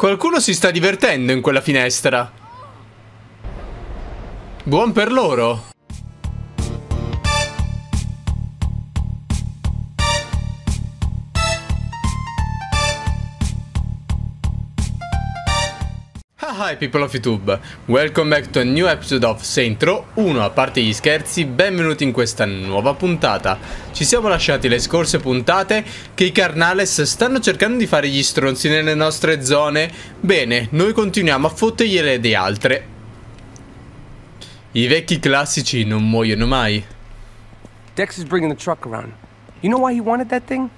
Qualcuno si sta divertendo in quella finestra. Buon per loro. Hi people of YouTube, welcome back to a new episode of Saint Row 1, a parte gli scherzi, benvenuti in questa nuova puntata. Ci siamo lasciati le scorse puntate che i Carnales stanno cercando di fare gli stronzi nelle nostre zone. Bene, noi continuiamo a fottergliele di altre. I vecchi classici non muoiono mai. Dex is bringing the truck around. You know why he wanted that thing?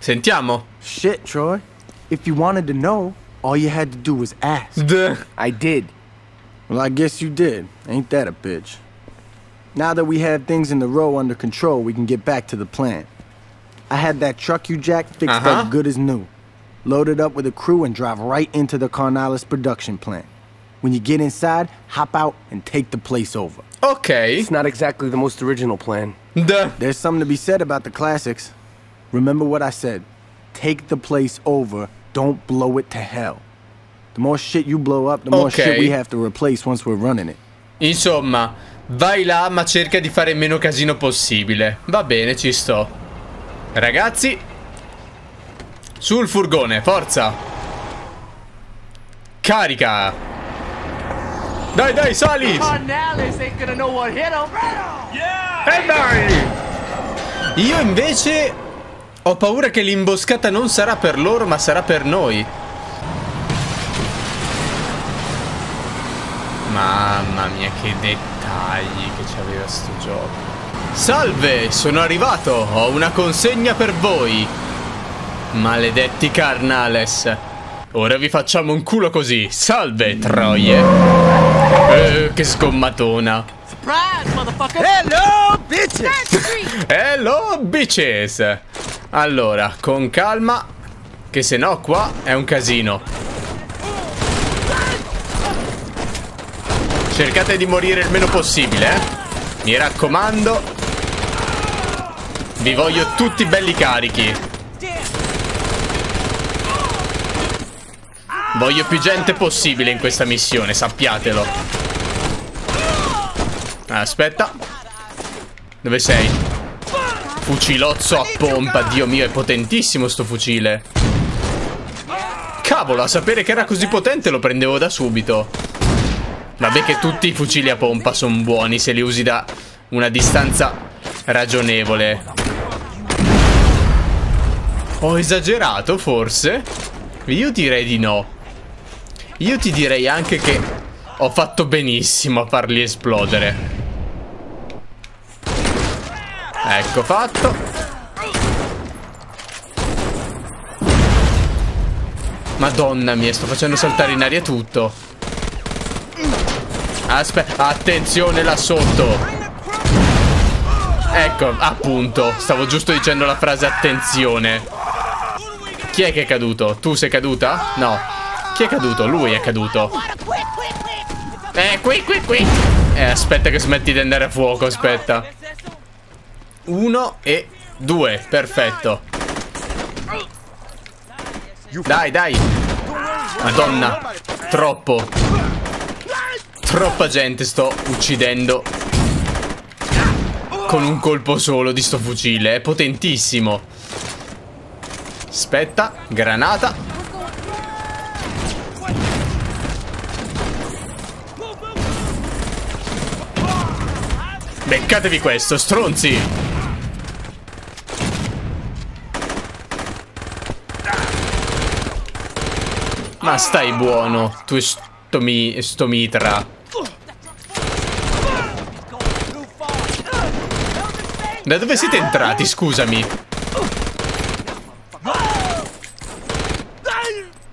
Sentiamo. Shit, Troy. If you wanted to know, all you had to do was ask. I did. Well, I guess you did. Ain't that a bitch? Now that we have things in the row under control, we can get back to the plan. I had that truck you jacked fixed Uh-huh. up good as new. Load it up with a crew and drive right into the Carnalis production plant. When you get inside, hop out and take the place over. ok. It's not exactly the most original plan. D There's something to be said about the classics. Remember what I said. Take the place over, don't blow it to hell. The more shit you blow up, the more Okay. shit we have to replace once we're running it. Insomma, vai là ma cerca di fare il meno casino possibile. Va bene, ci sto. Ragazzi, sul furgone, forza. Carica. Dai, dai, sali. Cornelius ain't gonna know what hit him. E dai. Io invece ho paura che l'imboscata non sarà per loro ma sarà per noi. Mamma mia che dettagli che c'aveva sto gioco. Salve, sono arrivato, ho una consegna per voi. Maledetti carnales. Ora vi facciamo un culo così. Salve, troie. Eh, che sgommatona. Surprise, motherfucker! Hello, bitches! Hello bitches Allora, con calma Che se no qua è un casino. Cercate di morire il meno possibile, eh. Mi raccomando Vi voglio tutti belli carichi. Voglio più gente possibile in questa missione, sappiatelo. Aspetta. Dove sei? Fucilozzo a pompa, Dio mio, è potentissimo sto fucile. Cavolo, a sapere che era così potente lo prendevo da subito. Vabbè che tutti i fucili a pompa sono buoni se li usi da una distanza ragionevole. Ho esagerato, forse? Io direi di no. Io ti direi anche che ho fatto benissimo a farli esplodere. Ecco fatto. Madonna mia, sto facendo saltare in aria tutto. Aspetta, attenzione là sotto. Ecco, appunto, stavo giusto dicendo la frase attenzione. Chi è che è caduto? Tu sei caduta? No. Chi è caduto? Lui è caduto. Eh, qui, qui, qui. Eh, aspetta che smetti di andare a fuoco, aspetta. Uno e due, perfetto. Dai, dai. Madonna, troppo. Troppa gente sto uccidendo. Con un colpo solo di sto fucile, è potentissimo. Aspetta, granata. Beccatevi questo, stronzi. Ma stai buono, tu sto, mi, sto mitra. Da dove siete entrati, scusami?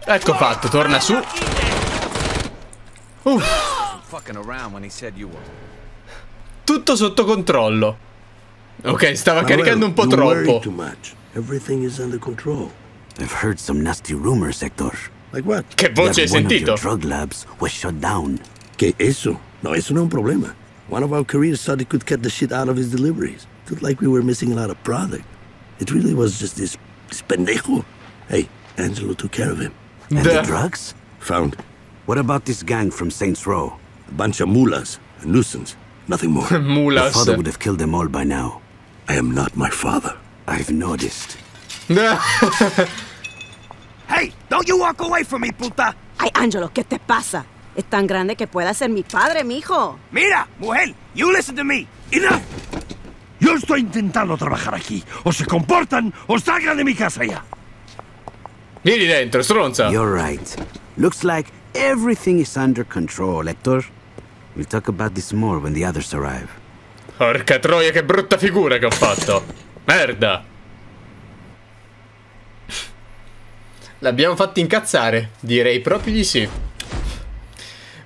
Ecco fatto, torna su. Uff, tutto sotto controllo. Ok, stava caricando un po' troppo. Everything is under control. I've heard some nasty rumors, Hector. Like what? Che voce hai that one of sentito? your drug labs was shut down. Que eso? No, eso no es un problema. One of our careers thought he could cut the shit out of his deliveries. Looked like we were missing a lot of product. It really was just this, this pendejo. Hey, Angelo took care of him. And Duh. the drugs? Found What about this gang from Saints Row? a bunch of mullahs, a nuisance, nothing more. Your Mulas. father uh, would have killed them all by now. I am not my father. I've noticed. Hey, don't you walk away from me, puta. Ay, Angelo, ¿qué te pasa? Es tan grande que pueda ser mi padre, mijo. Mira, mujer, you listen to me. ¡Enough! Yo estoy intentando trabajar aquí. O se comportan o salgan de mi casa ya. Vieni dentro, stronza. You're right. Looks like everything is under control, Hector. We'll talk about this more when the others arrive. Porca troia, che brutta figura che ho fatto. Merda. L'abbiamo fatto incazzare. Direi proprio di sì.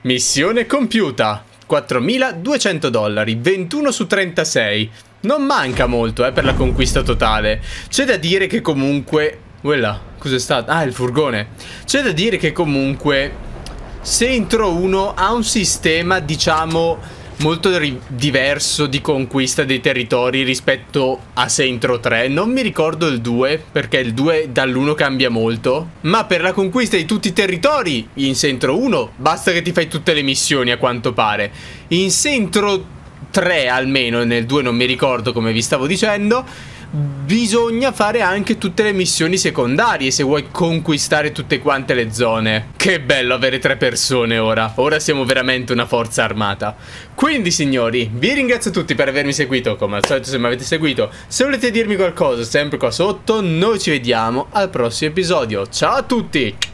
Missione compiuta. 4.200 dollari, 21 su 36. Non manca molto, eh, per la conquista totale. C'è da dire che comunque... Quella, cos'è stato? Ah, il furgone. C'è da dire che comunque... Centro 1 ha un sistema, diciamo molto diverso di conquista dei territori rispetto a Centro 3. Non mi ricordo il 2, perché il 2 dall'1 cambia molto. Ma per la conquista di tutti i territori, in Centro 1, basta che ti fai tutte le missioni a quanto pare. In Centro 3 almeno, nel 2 non mi ricordo come vi stavo dicendo. Bisogna fare anche tutte le missioni secondarie se vuoi conquistare tutte quante le zone. Che bello avere tre persone ora. Ora siamo veramente una forza armata. Quindi signori, vi ringrazio tutti per avermi seguito. Come al solito se mi avete seguito. Se volete dirmi qualcosa, sempre qua sotto. Noi ci vediamo al prossimo episodio. Ciao a tutti!